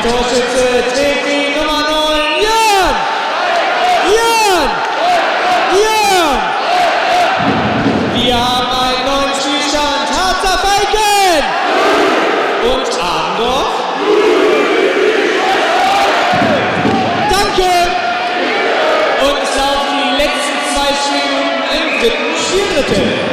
Torschütze trägt Nummer 9, Jan! Jan! Jan! Wir haben einen neuen Spielstand. Harzer Falken! Und Abendorf. Danke! Und es laufen die letzten zwei Spielminuten im dritten Spielrittel.